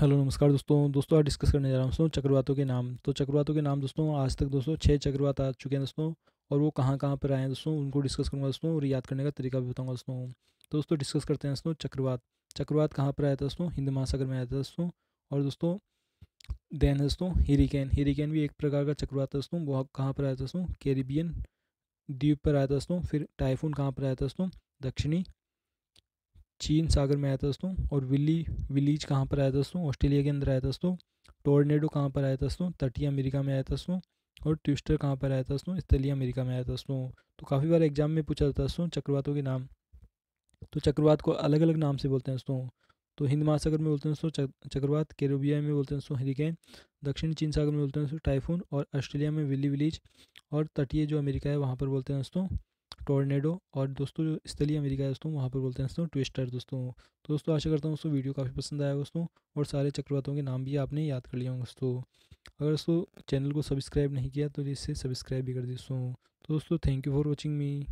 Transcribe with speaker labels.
Speaker 1: Hello, नमस्कार दोस्तों। दोस्तों, आज डिस्कस करने जा रहा हूँ दोस्तों चक्रवातों के नाम। तो चक्रवातों के नाम दोस्तों, आज तक दोस्तों छः चक्रवात आ चुके हैं दोस्तों और वो कहाँ कहाँ पर आए हैं दोस्तों, उनको डिस्कस करूँगा दोस्तों और याद करने का तरीका भी बताऊँगा दोस्तों। तो दोस्तों डिस्कस करते हैं दोस्तों चक्रवात। चक्रवात कहाँ पर आया था दोस्तों? हिंद महासागर में आया था दोस्तों और दोस्तों देन दोस्तों हिरिकेन हिरिकेन भी एक प्रकार का चक्रवात था दोस्तों, वो कहाँ पर आया था दोस्तों? कैरिबियन द्वीप पर आया था दोस्तों, फिर टाइफून कहाँ पर आया था दोस्तों? दक्षिणी चीन सागर में आया था दोस्तों और विली, विलीज कहाँ पर आया था दोस्तों ऑस्ट्रेलिया के अंदर आया था दोस्तों टोर्नेडो कहाँ पर आया था दोस्तों तटीय अमेरिका में आया था दोस्तों और ट्विस्टर कहाँ पर आया था दोस्तों स्थलीय अमेरिका में आया था दोस्तों तो काफ़ी बार एग्ज़ाम में पूछा जाता दोस्तों चक्रवातों के नाम। तो चक्रवात को अलग अलग नाम से बोलते हैं दोस्तों तो हिंद महासागर में बोलते हैं दोस्तों चक्रवात, केरोबिया में बोलते हैं दोस्तों हरिकेन, दक्षिण चीन सागर में बोलते हैं दोस्तों टाइफून, और ऑस्ट्रेलिया में विली विलीज, और तटीय जो अमेरिका है वहाँ पर बोलते हैं दोस्तों टोर्नेडो और दोस्तों जो स्थलीय अमेरिका है दोस्तों, वहाँ पर बोलते हैं दोस्तों ट्विस्टर दोस्तों। तो दोस्तों आशा करता हूँ दोस्तों वीडियो काफ़ी पसंद आया दोस्तों और सारे चक्रवातों के नाम भी आपने याद कर लिया होंगे दोस्तों। अगर दोस्तों चैनल को सब्सक्राइब नहीं किया तो इसे सब्सक्राइब भी कर दी दोस्तों। तो दोस्तों thank you for watching me